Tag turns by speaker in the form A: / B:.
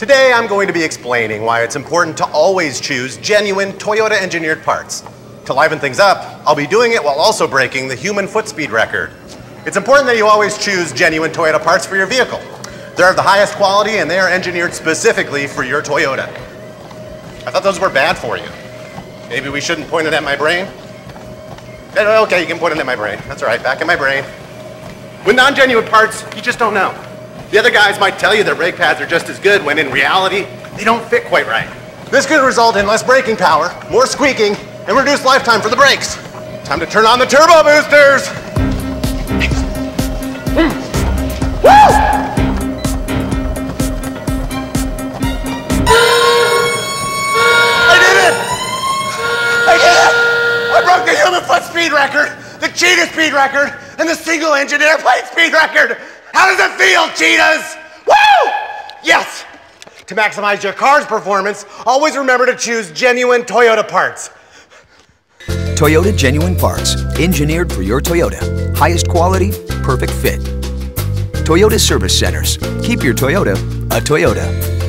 A: Today I'm going to be explaining why it's important to always choose genuine Toyota engineered parts. To liven things up, I'll be doing it while also breaking the human foot speed record. It's important that you always choose genuine Toyota parts for your vehicle. They're of the highest quality and they are engineered specifically for your Toyota. I thought those were bad for you. Maybe we shouldn't point it at my brain? Eh, okay, you can point it at my brain. That's all right, back in my brain. With non-genuine parts, you just don't know. The other guys might tell you their brake pads are just as good when in reality, they don't fit quite right. This could result in less braking power, more squeaking, and reduced lifetime for the brakes. Time to turn on the turbo boosters! Woo! I did it! I did it! I broke the human foot speed record, the cheetah speed record, and the single engine airplane speed record! How does it feel, cheetahs? Woo! Yes! To maximize your car's performance, always remember to choose genuine Toyota parts.
B: Toyota Genuine Parts, engineered for your Toyota. Highest quality, perfect fit. Toyota Service Centers. Keep your Toyota a Toyota.